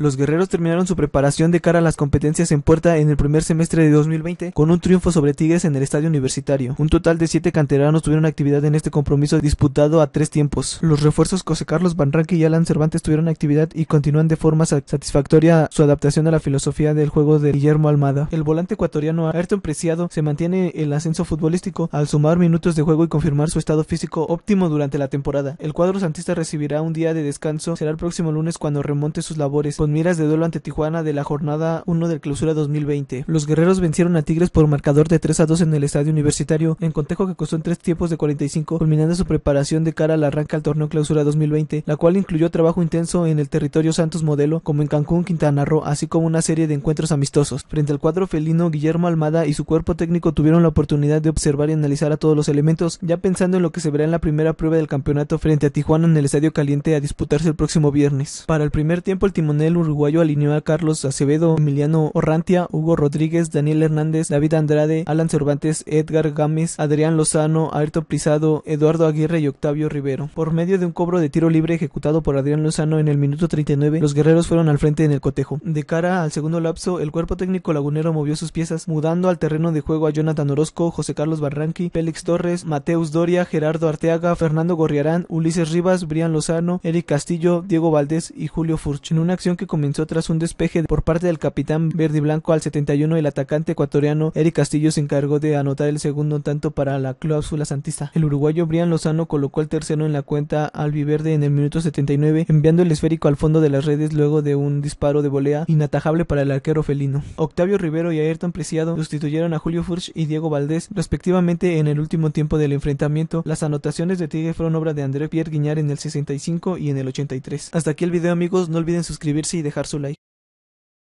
Los guerreros terminaron su preparación de cara a las competencias en puerta en el primer semestre de 2020 con un triunfo sobre Tigres en el estadio universitario. Un total de siete canteranos tuvieron actividad en este compromiso disputado a tres tiempos. Los refuerzos José Carlos Banranque y Alan Cervantes tuvieron actividad y continúan de forma satisfactoria su adaptación a la filosofía del juego de Guillermo Almada. El volante ecuatoriano Ayrton Preciado se mantiene el ascenso futbolístico al sumar minutos de juego y confirmar su estado físico óptimo durante la temporada. El cuadro santista recibirá un día de descanso, será el próximo lunes cuando remonte sus labores miras de duelo ante Tijuana de la jornada 1 del clausura 2020. Los guerreros vencieron a Tigres por marcador de 3 a 2 en el estadio universitario, en cotejo que costó en tres tiempos de 45, culminando su preparación de cara al arranque al torneo clausura 2020, la cual incluyó trabajo intenso en el territorio Santos Modelo, como en Cancún, Quintana Roo, así como una serie de encuentros amistosos. Frente al cuadro felino, Guillermo Almada y su cuerpo técnico tuvieron la oportunidad de observar y analizar a todos los elementos, ya pensando en lo que se verá en la primera prueba del campeonato frente a Tijuana en el Estadio Caliente a disputarse el próximo viernes. Para el primer tiempo, el timonel uruguayo alineó a Carlos Acevedo, Emiliano Orrantia, Hugo Rodríguez, Daniel Hernández, David Andrade, Alan Cervantes, Edgar Gámez, Adrián Lozano, Ayrton Prizado, Eduardo Aguirre y Octavio Rivero. Por medio de un cobro de tiro libre ejecutado por Adrián Lozano en el minuto 39, los guerreros fueron al frente en el cotejo. De cara al segundo lapso, el cuerpo técnico lagunero movió sus piezas, mudando al terreno de juego a Jonathan Orozco, José Carlos Barranqui, Félix Torres, Mateus Doria, Gerardo Arteaga, Fernando Gorriarán, Ulises Rivas, Brian Lozano, Eric Castillo, Diego Valdés y Julio Furch, en una acción que comenzó tras un despeje por parte del capitán verde y blanco al 71 el atacante ecuatoriano Eric Castillo se encargó de anotar el segundo tanto para la cláusula santista. El uruguayo Brian Lozano colocó el tercero en la cuenta albiverde en el minuto 79 enviando el esférico al fondo de las redes luego de un disparo de volea inatajable para el arquero felino. Octavio Rivero y Ayrton Preciado sustituyeron a Julio Furch y Diego Valdés respectivamente en el último tiempo del enfrentamiento. Las anotaciones de Tigre fueron obra de André Pierre Guiñar en el 65 y en el 83. Hasta aquí el video amigos, no olviden suscribirse y dejar su like.